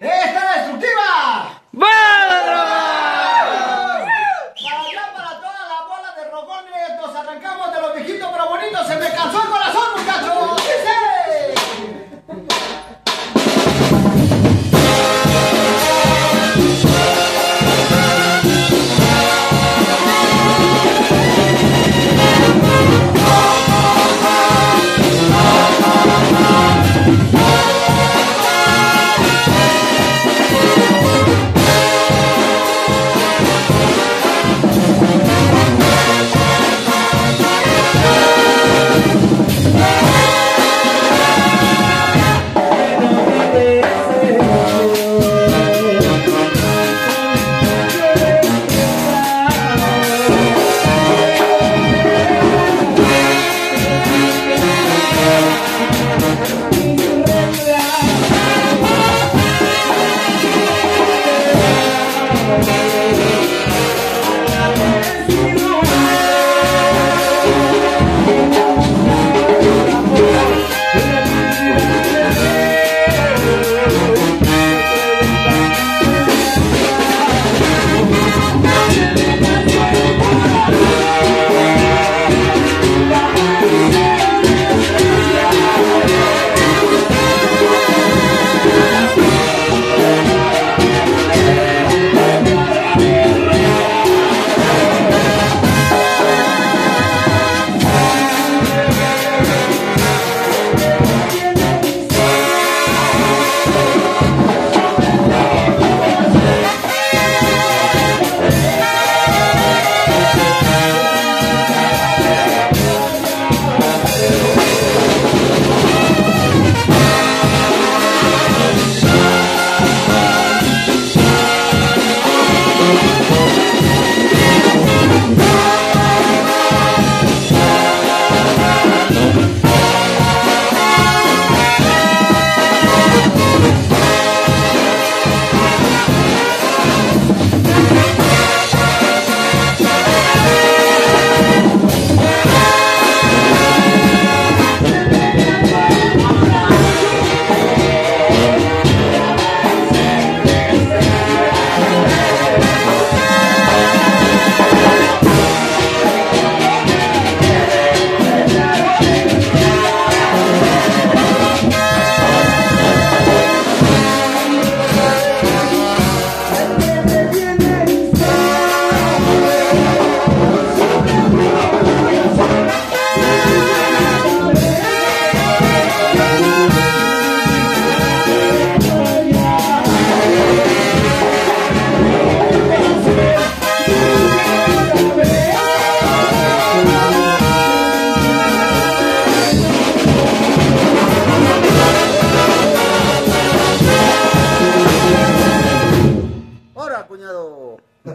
¡Esta destructiva! ¡Vamos,